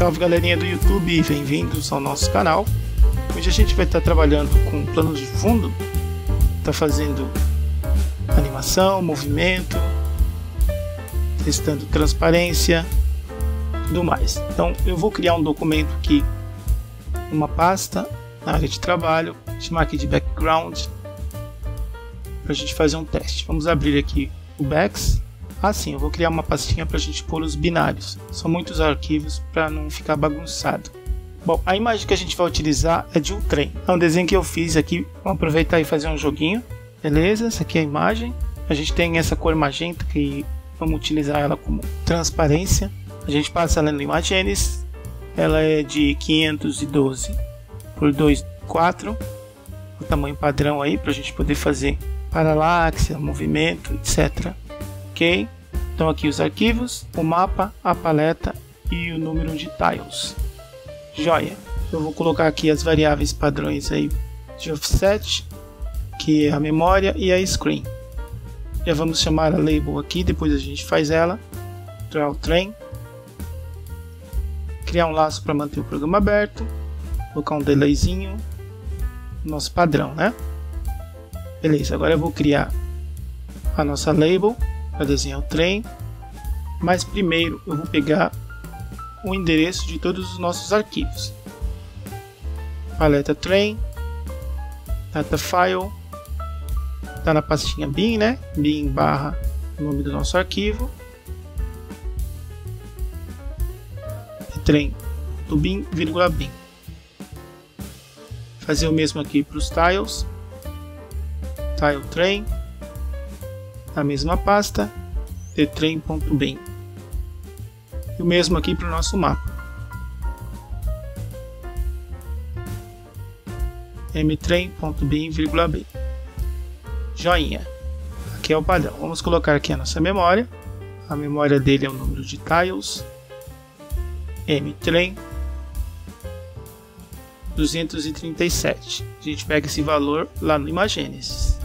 Salve galerinha do YouTube bem-vindos ao nosso canal. Hoje a gente vai estar trabalhando com planos de fundo, está fazendo animação, movimento, testando transparência, tudo mais. Então eu vou criar um documento aqui, uma pasta na área de trabalho, chamar aqui de background, para a gente fazer um teste. Vamos abrir aqui o Backs Assim, eu vou criar uma pastinha para a gente pôr os binários. São muitos arquivos para não ficar bagunçado. Bom, a imagem que a gente vai utilizar é de um trem. É um desenho que eu fiz aqui. Vamos aproveitar e fazer um joguinho. Beleza, essa aqui é a imagem. A gente tem essa cor magenta que vamos utilizar ela como transparência. A gente passa ela no Imagenes. Ela é de 512 por 2,4. O tamanho padrão aí para a gente poder fazer paralaxe, movimento, etc Então aqui os arquivos, o mapa, a paleta e o número de tiles. Joia. Eu vou colocar aqui as variáveis padrões aí de offset, que é a memória e a screen. Já vamos chamar a label aqui, depois a gente faz ela. Draw train. Criar um laço para manter o programa aberto. Colocar um delayzinho. Nosso padrão, né? Beleza, agora eu vou criar a nossa label para desenhar o trem. Mas primeiro eu vou pegar o endereço de todos os nossos arquivos. Paleta trem, data file, está na pastinha bin, né? bin barra nome do nosso arquivo. trem do bin, vírgula bin. Fazer o mesmo aqui para os tiles. Tile train na mesma pasta thetrain.bin e o mesmo aqui para o nosso mapa. mtrain.bin,b joinha. Aqui é o padrão. Vamos colocar aqui a nossa memória. A memória dele é o número de tiles. mtrain 237 a gente pega esse valor lá no Imagenesis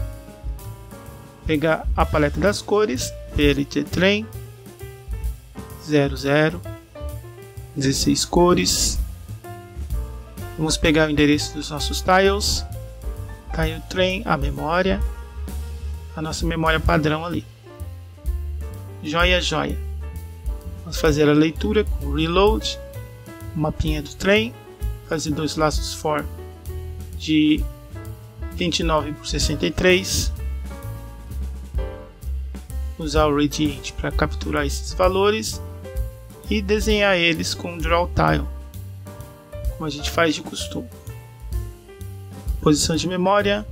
pegar a paleta das cores, PLT Trem 00 16 cores. Vamos pegar o endereço dos nossos tiles, tile train, a memória, a nossa memória padrão ali. Joia, joia. Vamos fazer a leitura com reload, mapinha do trem, fazer dois laços for de 29 por 63 usar o Radiant para capturar esses valores e desenhar eles com Draw Tile, como a gente faz de costume. Posição de memória,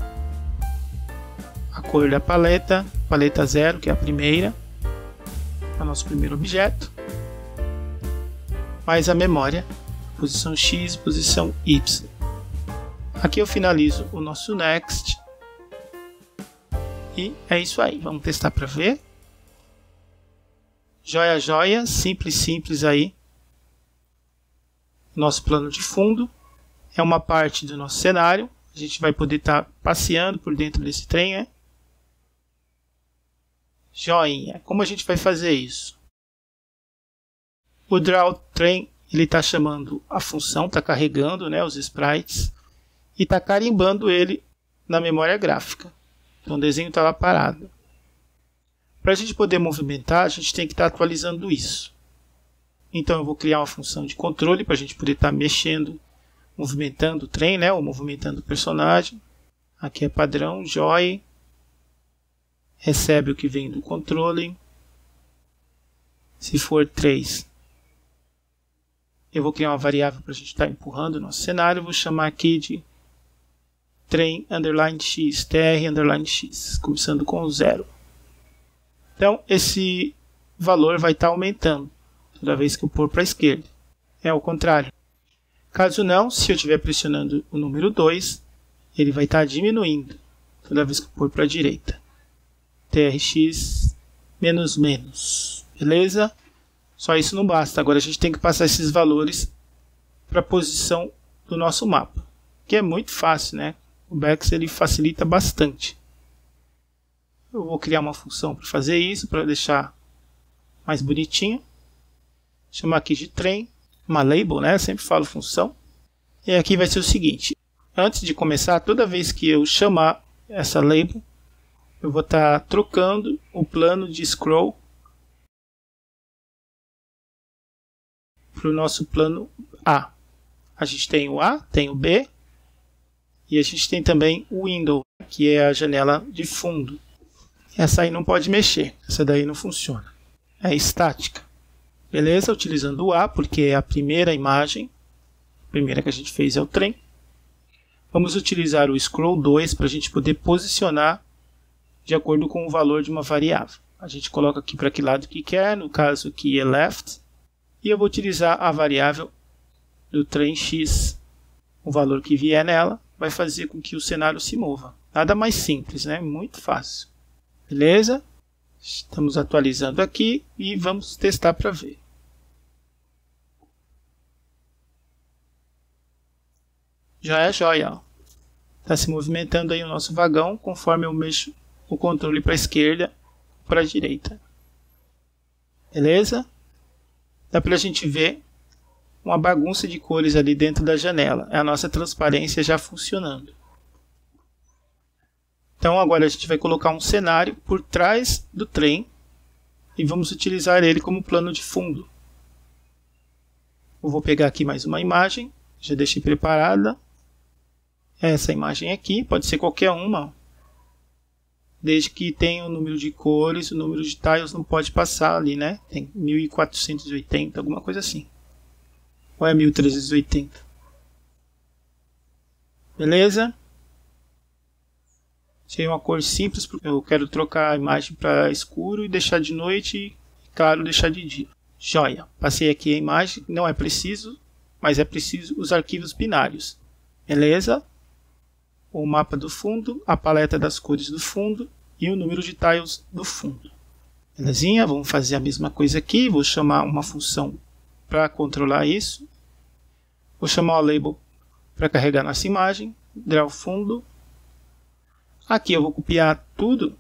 a cor da paleta, paleta 0, que é a primeira, é o nosso primeiro objeto, mais a memória, posição X, posição Y. Aqui eu finalizo o nosso Next. E é isso aí, vamos testar para ver. Joia, joia, simples, simples aí. Nosso plano de fundo é uma parte do nosso cenário. A gente vai poder estar tá passeando por dentro desse trem, né? Joinha. Como a gente vai fazer isso? O Draw Train ele está chamando a função, está carregando né, os sprites e está carimbando ele na memória gráfica. Então o desenho está lá parado. Para a gente poder movimentar, a gente tem que estar tá atualizando isso. Então eu vou criar uma função de controle para a gente poder estar tá mexendo, movimentando o trem, né, ou movimentando o personagem. Aqui é padrão, joy, recebe o que vem do controle. Se for 3, eu vou criar uma variável para a gente estar tá empurrando o nosso cenário. vou chamar aqui de trem underline x, tr underline x, começando com 0. Então, esse valor vai estar aumentando toda vez que eu pôr para a esquerda. É o contrário. Caso não, se eu estiver pressionando o número 2, ele vai estar diminuindo toda vez que eu pôr para a direita. TRX menos menos. Beleza? Só isso não basta. Agora a gente tem que passar esses valores para a posição do nosso mapa. Que é muito fácil, né? O Bex ele facilita bastante. Eu vou criar uma função para fazer isso, para deixar mais bonitinho. Chamar aqui de trem, uma label, né? Eu sempre falo função. E aqui vai ser o seguinte: antes de começar, toda vez que eu chamar essa label, eu vou estar tá trocando o plano de scroll para o nosso plano A. A gente tem o A, tem o B e a gente tem também o window, que é a janela de fundo. Essa aí não pode mexer, essa daí não funciona. É estática. Beleza? Utilizando o A, porque é a primeira imagem. A primeira que a gente fez é o trem. Vamos utilizar o scroll 2 para a gente poder posicionar de acordo com o valor de uma variável. A gente coloca aqui para que lado que quer, no caso aqui é left. E eu vou utilizar a variável do trem x, o valor que vier nela, vai fazer com que o cenário se mova. Nada mais simples, né? Muito fácil. Beleza? Estamos atualizando aqui e vamos testar para ver. Já é joia. Está se movimentando aí o nosso vagão conforme eu mexo o controle para a esquerda para a direita. Beleza? Dá para a gente ver uma bagunça de cores ali dentro da janela. É a nossa transparência já funcionando. Então agora a gente vai colocar um cenário por trás do trem e vamos utilizar ele como plano de fundo. Eu vou pegar aqui mais uma imagem, já deixei preparada. Essa imagem aqui, pode ser qualquer uma, desde que tenha o número de cores, o número de tiles não pode passar ali, né? Tem 1480, alguma coisa assim. Ou é 1380? Beleza? Tirei uma cor simples porque eu quero trocar a imagem para escuro e deixar de noite e, claro, deixar de dia. Joia. Passei aqui a imagem, não é preciso, mas é preciso os arquivos binários. Beleza? O mapa do fundo, a paleta das cores do fundo e o número de tiles do fundo. Belezinha? Vamos fazer a mesma coisa aqui. Vou chamar uma função para controlar isso. Vou chamar o label para carregar nossa imagem, draw fundo. Aqui eu vou copiar tudo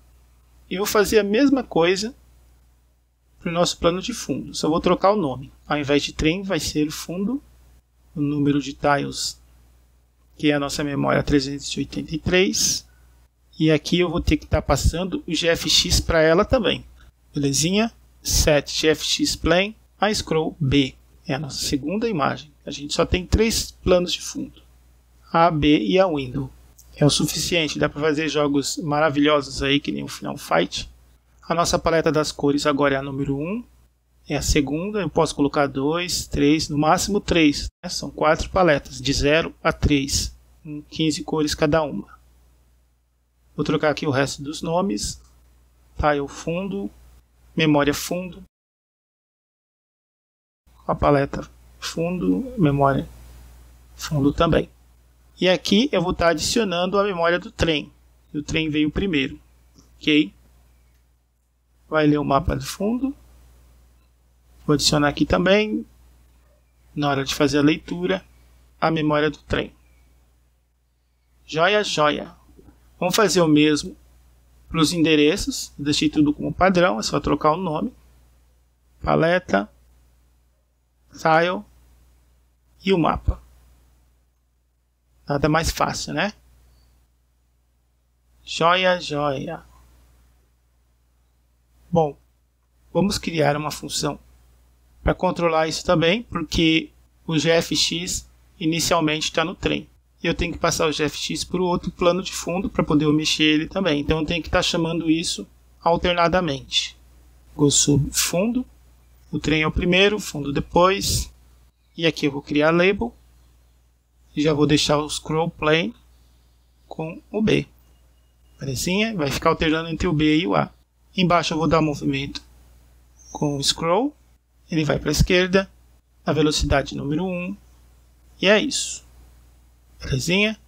e vou fazer a mesma coisa para o nosso plano de fundo. Só vou trocar o nome. Ao invés de trem vai ser fundo, o número de tiles que é a nossa memória 383. E aqui eu vou ter que estar tá passando o GFX para ela também. Belezinha? Set GFX Plane a scroll B. É a nossa segunda imagem. A gente só tem três planos de fundo. A, B e a Window. É o suficiente, dá para fazer jogos maravilhosos aí, que nem o Final Fight. A nossa paleta das cores agora é a número 1. É a segunda, eu posso colocar 2, 3, no máximo 3. Né? São quatro paletas, de 0 a 3, com 15 cores cada uma. Vou trocar aqui o resto dos nomes. Tile fundo, memória fundo, a paleta fundo, memória fundo também. E aqui eu vou estar adicionando a memória do trem. O trem veio primeiro. Ok? Vai ler o mapa de fundo. Vou adicionar aqui também, na hora de fazer a leitura, a memória do trem. Joia, joia. Vamos fazer o mesmo para os endereços. Deixei tudo como padrão, é só trocar o nome. Paleta, tile e o mapa. Nada mais fácil, né? Joia, joia. Bom, vamos criar uma função para controlar isso também, porque o GFX inicialmente está no trem. E eu tenho que passar o GFX para o outro plano de fundo para poder mexer ele também. Então eu tenho que estar tá chamando isso alternadamente. Go sub fundo, o trem é o primeiro, fundo depois, e aqui eu vou criar label. E já vou deixar o scroll plane com o B. Belezinha? Vai ficar alternando entre o B e o A. Embaixo eu vou dar movimento com o scroll. Ele vai para a esquerda. Na velocidade número 1. E é isso. Belezinha?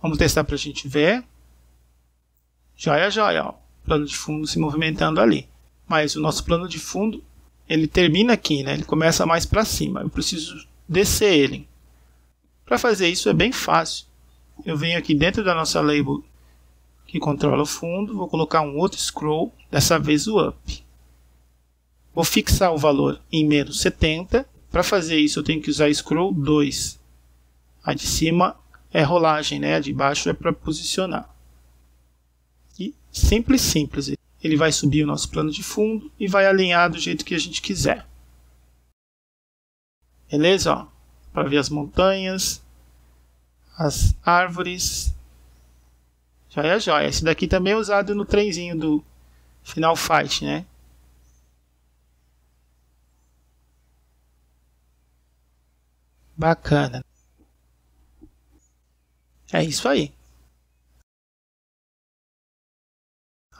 Vamos testar para a gente ver. Joia, joia. Ó. Plano de fundo se movimentando ali. Mas o nosso plano de fundo ele termina aqui, né? Ele começa mais para cima. Eu preciso descer ele. Para fazer isso é bem fácil. Eu venho aqui dentro da nossa label que controla o fundo, vou colocar um outro scroll, dessa vez o up. Vou fixar o valor em menos 70 Para fazer isso eu tenho que usar scroll 2. A de cima é rolagem, né? A de baixo é para posicionar. E simples, simples. Ele vai subir o nosso plano de fundo e vai alinhar do jeito que a gente quiser. Beleza? Para ver as montanhas, as árvores. Joia, joia. Esse daqui também é usado no trenzinho do Final Fight, né? Bacana. É isso aí.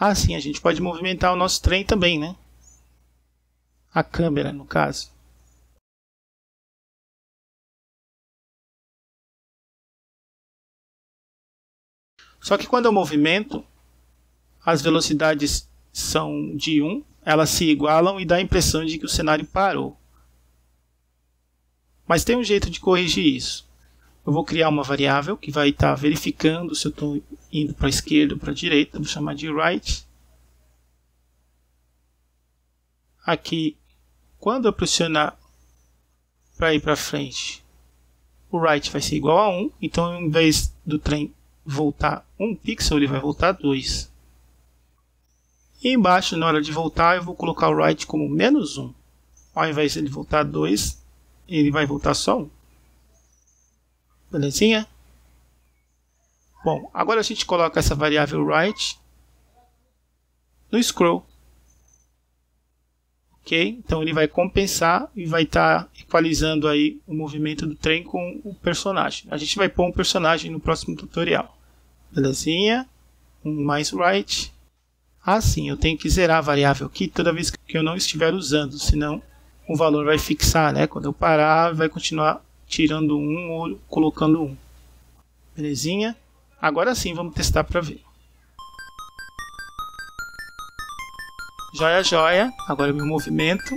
Ah, sim, a gente pode movimentar o nosso trem também, né? A câmera, no caso. Só que quando eu movimento, as velocidades são de 1, elas se igualam e dá a impressão de que o cenário parou. Mas tem um jeito de corrigir isso. Eu vou criar uma variável que vai estar tá verificando se eu estou indo para a esquerda ou para a direita. Vou chamar de right. Aqui, quando eu pressionar para ir para frente, o right vai ser igual a 1. Então, em vez do trem voltar 1 pixel, ele vai voltar 2. E embaixo, na hora de voltar, eu vou colocar o right como menos 1. Ao invés de ele voltar 2, ele vai voltar só 1. Belezinha? Bom, agora a gente coloca essa variável right no scroll. Ok? Então ele vai compensar e vai estar tá equalizando aí o movimento do trem com o personagem. A gente vai pôr um personagem no próximo tutorial. Belezinha? Um mais right. Ah, sim, eu tenho que zerar a variável aqui toda vez que eu não estiver usando, senão o valor vai fixar, né? Quando eu parar, vai continuar tirando um ou colocando um. Belezinha? Agora sim, vamos testar para ver. Joia, joia. Agora meu movimento.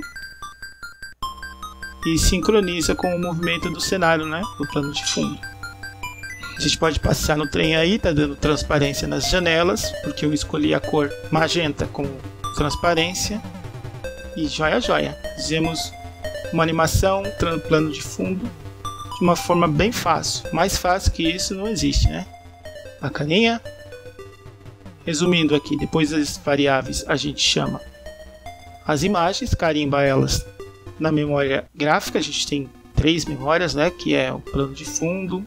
E sincroniza com o movimento do cenário, né? Do plano de fundo. A gente pode passar no trem aí, tá dando transparência nas janelas, porque eu escolhi a cor magenta com transparência. E joia, joia. Fizemos uma animação, plano de fundo, de uma forma bem fácil. Mais fácil que isso não existe, né? Bacaninha. Resumindo aqui, depois das variáveis a gente chama as imagens, carimba elas na memória gráfica. A gente tem três memórias, né? Que é o plano de fundo,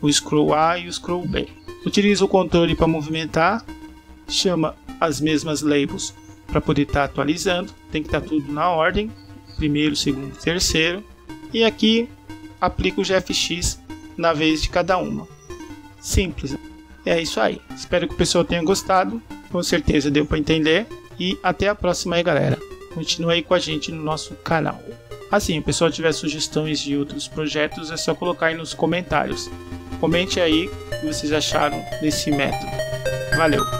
o scroll A e o scroll B. Utiliza o controle para movimentar, chama as mesmas labels para poder estar tá atualizando. Tem que estar tá tudo na ordem, primeiro, segundo, terceiro. E aqui aplica o GFX na vez de cada uma. Simples. É isso aí. Espero que o pessoal tenha gostado. Com certeza deu para entender. E até a próxima aí, galera. Continue aí com a gente no nosso canal. Assim, o pessoal tiver sugestões de outros projetos, é só colocar aí nos comentários. Comente aí o que vocês acharam desse método. Valeu!